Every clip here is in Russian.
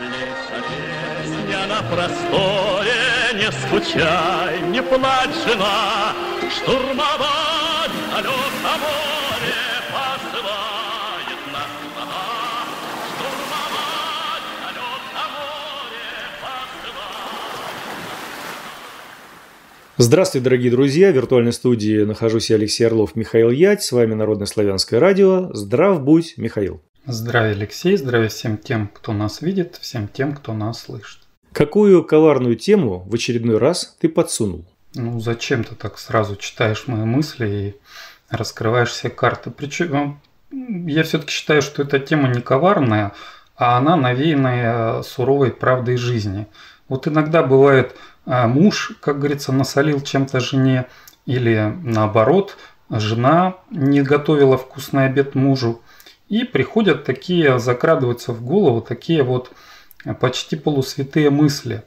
Песня на просторе, не скучай, не плачь, жена, Штурмовать далеко море посылает нас она, Штурмовать далеко море посылает. Здравствуйте, дорогие друзья! В виртуальной студии нахожусь я, Алексей Орлов, Михаил Ять. С вами Народное славянское радио. Здрав будь, Михаил! Здравия, Алексей, здравия всем тем, кто нас видит, всем тем, кто нас слышит. Какую коварную тему в очередной раз ты подсунул? Ну, зачем ты так сразу читаешь мои мысли и раскрываешь все карты? Причем я все-таки считаю, что эта тема не коварная, а она навеянная суровой правдой жизни. Вот иногда бывает а, муж, как говорится, насолил чем-то жене, или наоборот, жена не готовила вкусный обед мужу. И приходят такие, закрадываются в голову такие вот почти полусвятые мысли.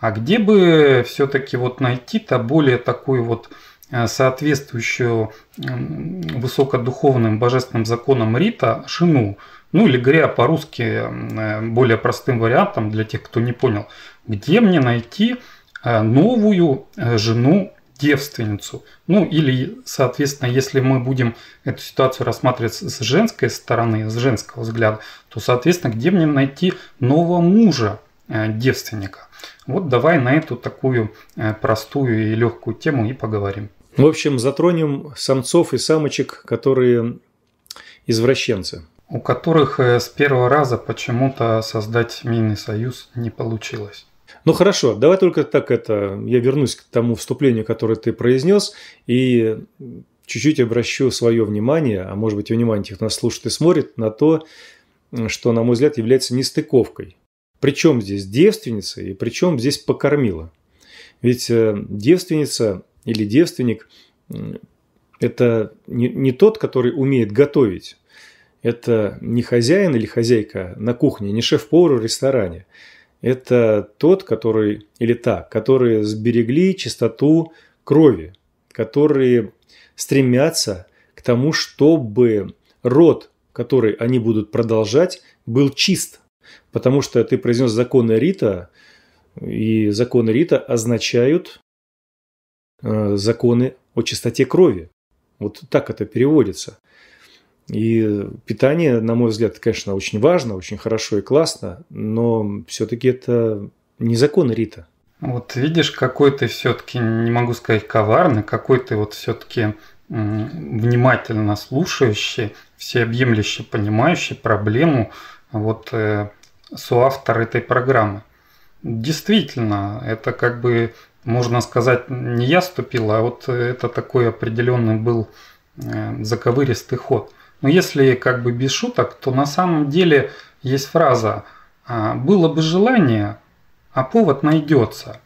А где бы все-таки вот найти-то более такую вот э, соответствующую высокодуховным божественным законам Рита жену, ну или говоря по-русски э, более простым вариантом для тех, кто не понял, где мне найти э, новую жену девственницу. Ну или, соответственно, если мы будем эту ситуацию рассматривать с женской стороны, с женского взгляда, то, соответственно, где мне найти нового мужа э, девственника? Вот давай на эту такую э, простую и легкую тему и поговорим. В общем, затронем самцов и самочек, которые извращенцы. У которых э, с первого раза почему-то создать семейный союз не получилось. Ну хорошо, давай только так это, я вернусь к тому вступлению, которое ты произнес, и чуть-чуть обращу свое внимание, а может быть внимание тех, кто нас слушает и смотрит, на то, что, на мой взгляд, является нестыковкой. Причем здесь девственница и причем здесь покормила. Ведь э, девственница или девственник – это не, не тот, который умеет готовить. Это не хозяин или хозяйка на кухне, не шеф-повар в ресторане – это тот, который, или та, которые сберегли чистоту крови, которые стремятся к тому, чтобы род, который они будут продолжать, был чист. Потому что ты произнес законы Рита, и законы Рита означают э, законы о чистоте крови. Вот так это переводится. И питание, на мой взгляд, конечно, очень важно, очень хорошо и классно, но все-таки это не закон Рита. Вот видишь, какой ты все-таки, не могу сказать коварный, какой ты вот все-таки внимательно слушающий, всеобъемлющий, понимающий проблему вот э, соавтор этой программы. Действительно, это как бы, можно сказать, не я ступил, а вот это такой определенный был э, заковыристый ход. Но если как бы без шуток, то на самом деле есть фраза «А, «было бы желание, а повод найдется».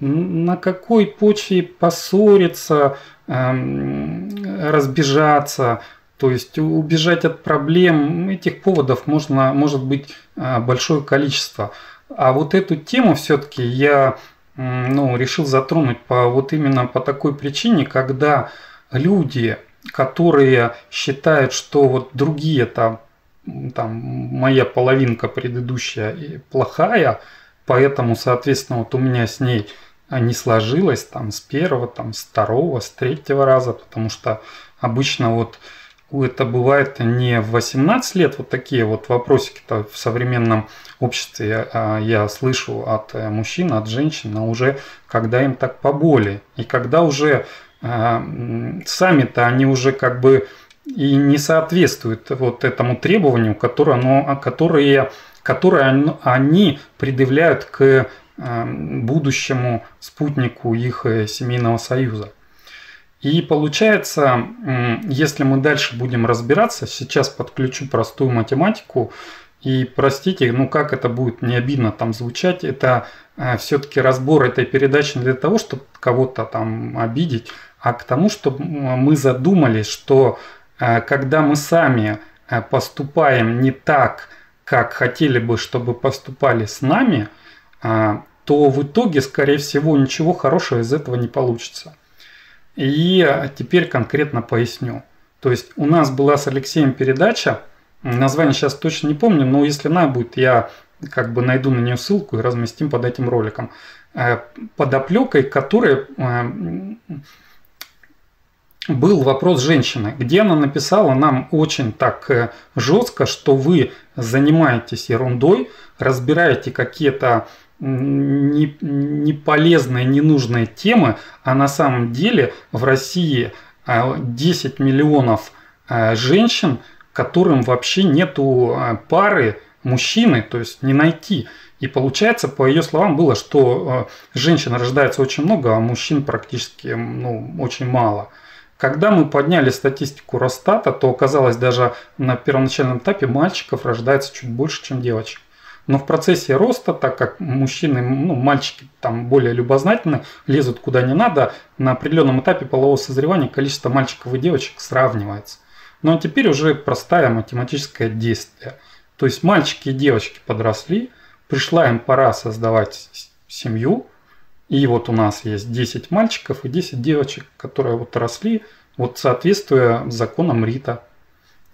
На какой почве поссориться, эм, разбежаться, то есть убежать от проблем, этих поводов можно, может быть э, большое количество. А вот эту тему все-таки я ну, решил затронуть по, вот именно по такой причине, когда люди которые считают, что вот другие там, там моя половинка предыдущая плохая, поэтому, соответственно, вот у меня с ней не сложилось там с первого, там с второго, с третьего раза, потому что обычно вот это бывает не в 18 лет, вот такие вот вопросики-то в современном обществе а, я слышу от э, мужчин, от женщин, а уже когда им так поболее. И когда уже сами-то они уже как бы и не соответствуют вот этому требованию, которое, оно, которое, которое они предъявляют к а, будущему спутнику их э, семейного союза. И получается, если мы дальше будем разбираться, сейчас подключу простую математику, и простите, ну как это будет не обидно там звучать, это все-таки разбор этой передачи для того, чтобы кого-то там обидеть, а к тому, чтобы мы задумались, что э, когда мы сами э, поступаем не так, как хотели бы, чтобы поступали с нами, э, то в итоге, скорее всего, ничего хорошего из этого не получится. И теперь конкретно поясню. То есть у нас была с Алексеем передача, название сейчас точно не помню, но если надо будет, я как бы найду на нее ссылку и разместим под этим роликом. Э, подоплекой, которой был вопрос женщины, где она написала нам очень так э, жестко, что вы занимаетесь ерундой, разбираете какие-то неполезные, не ненужные темы, а на самом деле в России 10 э, миллионов э, женщин, которым вообще нету пары мужчины, то есть не найти. И получается, по ее словам, было, что женщин рождается очень много, а мужчин практически ну, очень мало. Когда мы подняли статистику Росстата, то оказалось даже на первоначальном этапе мальчиков рождается чуть больше, чем девочек. Но в процессе роста, так как мужчины, ну, мальчики там более любознательны, лезут куда не надо, на определенном этапе полового созревания количество мальчиков и девочек сравнивается. Но теперь уже простое математическое действие. То есть мальчики и девочки подросли, пришла им пора создавать семью – и вот у нас есть 10 мальчиков и 10 девочек, которые вот росли, вот соответствуя законам Рита.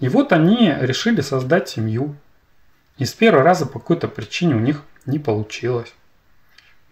И вот они решили создать семью. И с первого раза по какой-то причине у них не получилось.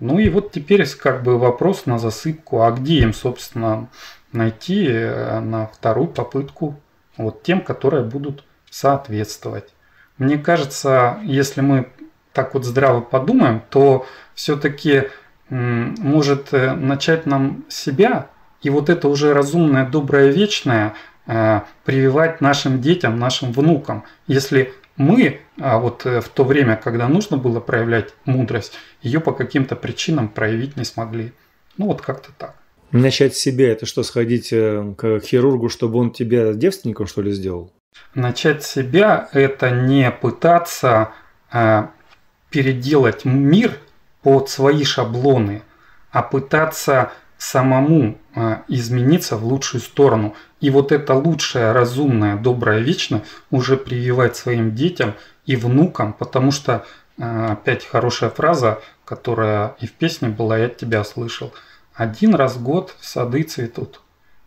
Ну и вот теперь как бы вопрос на засыпку, а где им, собственно, найти э, на вторую попытку вот тем, которые будут соответствовать. Мне кажется, если мы так вот здраво подумаем, то все-таки может э, начать нам себя и вот это уже разумное, доброе, вечное э, прививать нашим детям, нашим внукам. Если мы а вот э, в то время, когда нужно было проявлять мудрость, ее по каким-то причинам проявить не смогли. Ну вот как-то так. Начать себя – это что, сходить к хирургу, чтобы он тебя девственником, что ли, сделал? Начать себя – это не пытаться переделать мир под свои шаблоны, а пытаться самому а, измениться в лучшую сторону. И вот это лучшее, разумное, доброе, вечное уже прививать своим детям и внукам, потому что, а, опять хорошая фраза, которая и в песне была, я тебя слышал. Один раз в год сады цветут.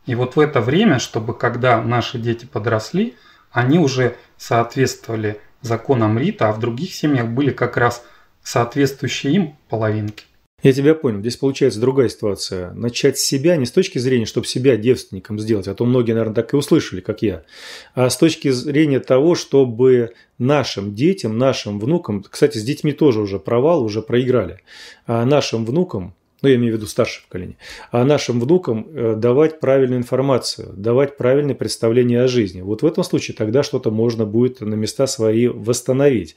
И вот в это время, чтобы когда наши дети подросли, они уже соответствовали законам Рита, а в других семьях были как раз – соответствующие им половинки. Я тебя понял. Здесь получается другая ситуация. Начать с себя не с точки зрения, чтобы себя девственником сделать, а то многие, наверное, так и услышали, как я, а с точки зрения того, чтобы нашим детям, нашим внукам, кстати, с детьми тоже уже провал, уже проиграли, а нашим внукам ну, я имею в виду старшее поколение, а нашим внукам э, давать правильную информацию, давать правильное представление о жизни. Вот в этом случае тогда что-то можно будет на места свои восстановить.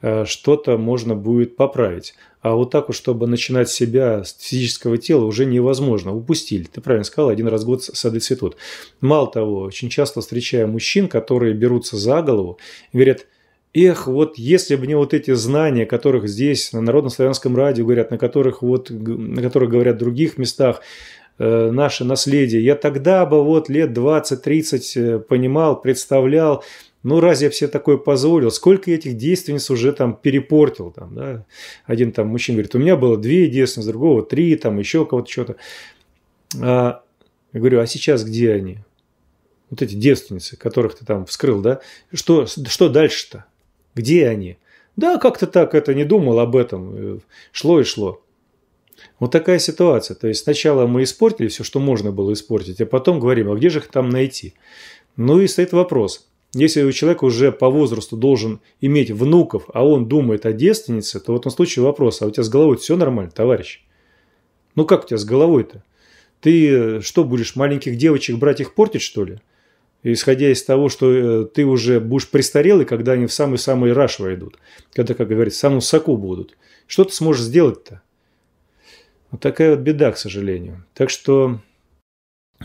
Э, что-то можно будет поправить. А вот так вот, чтобы начинать себя с физического тела, уже невозможно. Упустили. Ты правильно сказал, один раз в год сады цветут. Мало того, очень часто встречаю мужчин, которые берутся за голову и говорят, Эх, вот если бы не вот эти знания, которых здесь на Народно-славянском радио говорят, на которых, вот, на которых говорят в других местах, э, наше наследие, я тогда бы вот лет 20-30 э, понимал, представлял, ну, разве я все такое позволил? Сколько этих действенниц уже там перепортил? Там, да? Один там мужчина говорит, у меня было две действенницы, другого три, там еще кого-то что-то. А, я говорю, а сейчас где они? Вот эти девственницы, которых ты там вскрыл, да? Что, что дальше-то? Где они? Да, как-то так это не думал об этом. Шло и шло. Вот такая ситуация. То есть сначала мы испортили все, что можно было испортить, а потом говорим, а где же их там найти? Ну и стоит вопрос – если у человека уже по возрасту должен иметь внуков, а он думает о девственнице, то в этом случае вопрос, а у тебя с головой все нормально, товарищ? Ну как у тебя с головой-то? Ты что, будешь маленьких девочек брать их портить, что ли? Исходя из того, что э, ты уже будешь престарелый, когда они в самый-самый раш войдут. Когда, как говорится, в соку будут. Что ты сможешь сделать-то? Вот такая вот беда, к сожалению. Так что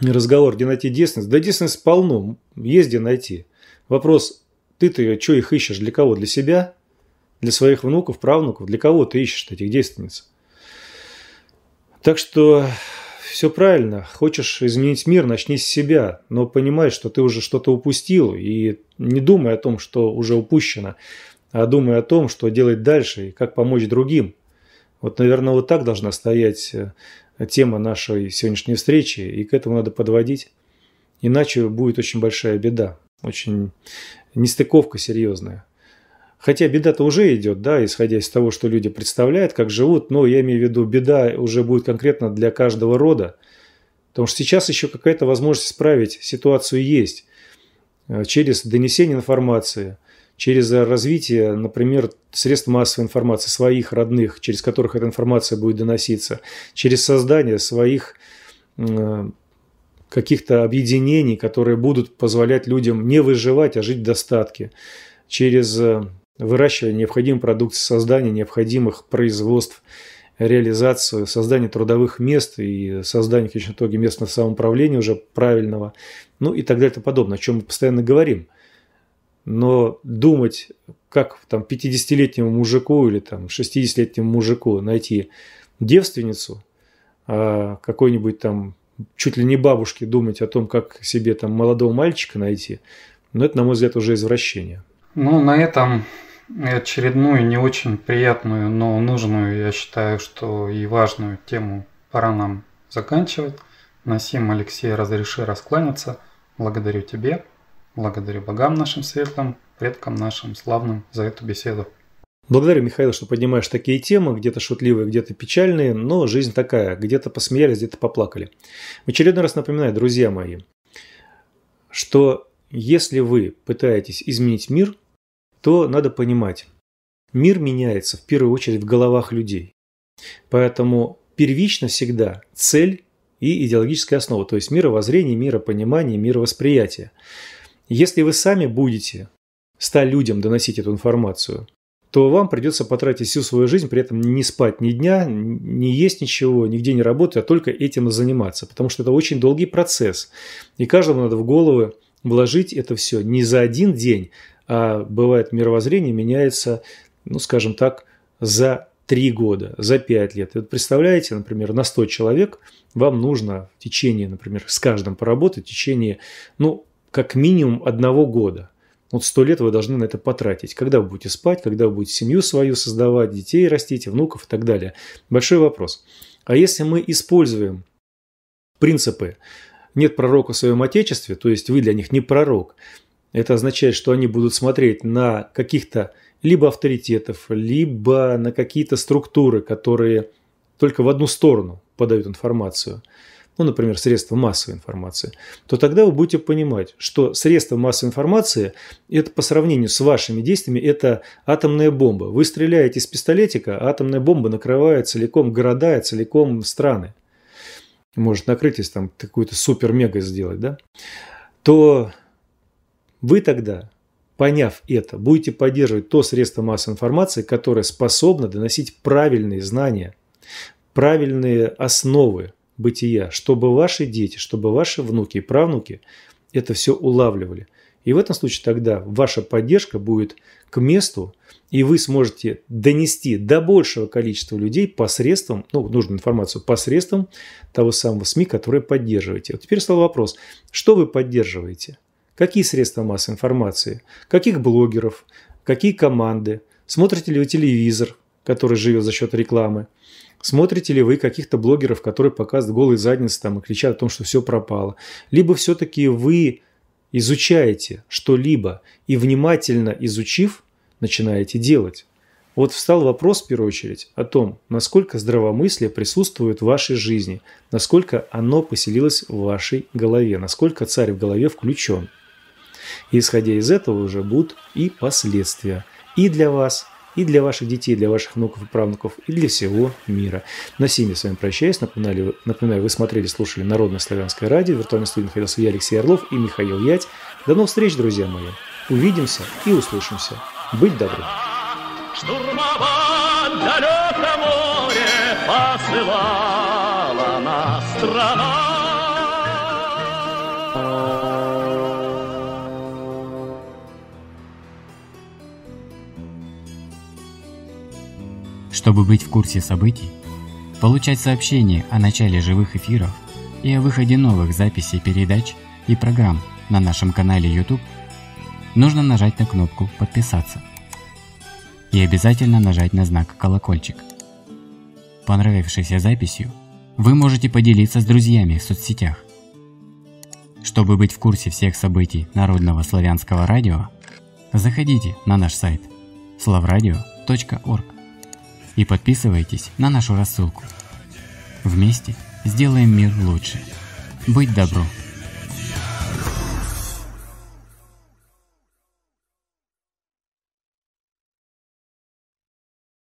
разговор, где найти девственность. Да девственность полно, есть где найти. Вопрос, ты-то что их ищешь? Для кого? Для себя? Для своих внуков, правнуков? Для кого ты ищешь этих девственниц? Так что все правильно. Хочешь изменить мир, начни с себя. Но понимай, что ты уже что-то упустил. И не думай о том, что уже упущено, а думай о том, что делать дальше и как помочь другим. Вот, наверное, вот так должна стоять э, тема нашей сегодняшней встречи. И к этому надо подводить. Иначе будет очень большая беда. Очень нестыковка серьезная. Хотя беда-то уже идет, да, исходя из того, что люди представляют, как живут, но я имею в виду, беда уже будет конкретно для каждого рода. Потому что сейчас еще какая-то возможность исправить ситуацию есть э, через донесение информации, через развитие, например, средств массовой информации своих родных, через которых эта информация будет доноситься, через создание своих э, каких-то объединений, которые будут позволять людям не выживать, а жить в достатке, через э, выращивание необходимой продукции, создание необходимых производств, реализацию, создание трудовых мест и создание, в конечном итоге, местного самоуправления уже правильного, ну и так далее и тому подобное, о чем мы постоянно говорим. Но думать, как там 50-летнему мужику или там 60-летнему мужику найти девственницу, а какой-нибудь там чуть ли не бабушке думать о том, как себе там молодого мальчика найти, но это, на мой взгляд, уже извращение. Ну, на этом очередную не очень приятную, но нужную, я считаю, что и важную тему пора нам заканчивать. Насим Алексей, разреши раскланяться. Благодарю тебе, благодарю богам нашим светлым, предкам нашим славным за эту беседу. Благодарю, Михаил, что поднимаешь такие темы, где-то шутливые, где-то печальные, но жизнь такая, где-то посмеялись, где-то поплакали. В очередной раз напоминаю, друзья мои, что если вы пытаетесь изменить мир – то надо понимать, мир меняется в первую очередь в головах людей. Поэтому первично всегда цель и идеологическая основа, то есть мировоззрение, миропонимание, мировосприятие. Если вы сами будете ста людям доносить эту информацию, то вам придется потратить всю свою жизнь, при этом не спать ни дня, не есть ничего, нигде не работать, а только этим и заниматься. Потому что это очень долгий процесс. И каждому надо в головы вложить это все не за один день, а бывает мировоззрение меняется, ну, скажем так, за три года, за пять лет. И вот представляете, например, на 100 человек вам нужно в течение, например, с каждым поработать в течение, ну, как минимум одного года. Вот сто лет вы должны на это потратить. Когда вы будете спать, когда вы будете семью свою создавать, детей растить, внуков и так далее. Большой вопрос. А если мы используем принципы «нет пророка в своем отечестве», то есть вы для них не пророк, это означает, что они будут смотреть на каких-то либо авторитетов, либо на какие-то структуры, которые только в одну сторону подают информацию, ну, например, средства массовой информации, то тогда вы будете понимать, что средства массовой информации, это по сравнению с вашими действиями, это атомная бомба. Вы стреляете из пистолетика, а атомная бомба накрывает целиком города и целиком страны. Может накрыть, если там какую-то супер-мега сделать, да? То вы тогда, поняв это, будете поддерживать то средство массовой информации, которое способно доносить правильные знания, правильные основы бытия, чтобы ваши дети, чтобы ваши внуки и правнуки это все улавливали. И в этом случае тогда ваша поддержка будет к месту, и вы сможете донести до большего количества людей посредством, ну, нужную информацию, посредством того самого СМИ, которое поддерживаете. Вот теперь стал вопрос, что вы поддерживаете? Какие средства массовой информации? Каких блогеров? Какие команды? Смотрите ли вы телевизор, который живет за счет рекламы? Смотрите ли вы каких-то блогеров, которые показывают голые задницы там, и кричат о том, что все пропало? Либо все-таки вы изучаете что-либо и внимательно изучив, начинаете делать. Вот встал вопрос, в первую очередь, о том, насколько здравомыслие присутствует в вашей жизни, насколько оно поселилось в вашей голове, насколько царь в голове включен. Исходя из этого уже будут и последствия. И для вас, и для ваших детей, для ваших внуков и правнуков, и для всего мира. На сими с вами прощаюсь. Напоминаю, напоминаю, вы смотрели, слушали Народное славянское радио. Виртуальный студия находился я, Алексей Орлов и Михаил Ять. До новых встреч, друзья мои. Увидимся и услышимся. Быть добры. Штурмовать далеко море посылала на страна. Чтобы быть в курсе событий, получать сообщения о начале живых эфиров и о выходе новых записей передач и программ на нашем канале YouTube, нужно нажать на кнопку «Подписаться» и обязательно нажать на знак «Колокольчик». Понравившейся записью вы можете поделиться с друзьями в соцсетях. Чтобы быть в курсе всех событий Народного славянского радио, заходите на наш сайт – slavradio.org и подписывайтесь на нашу рассылку. Вместе сделаем мир лучше. Быть добру!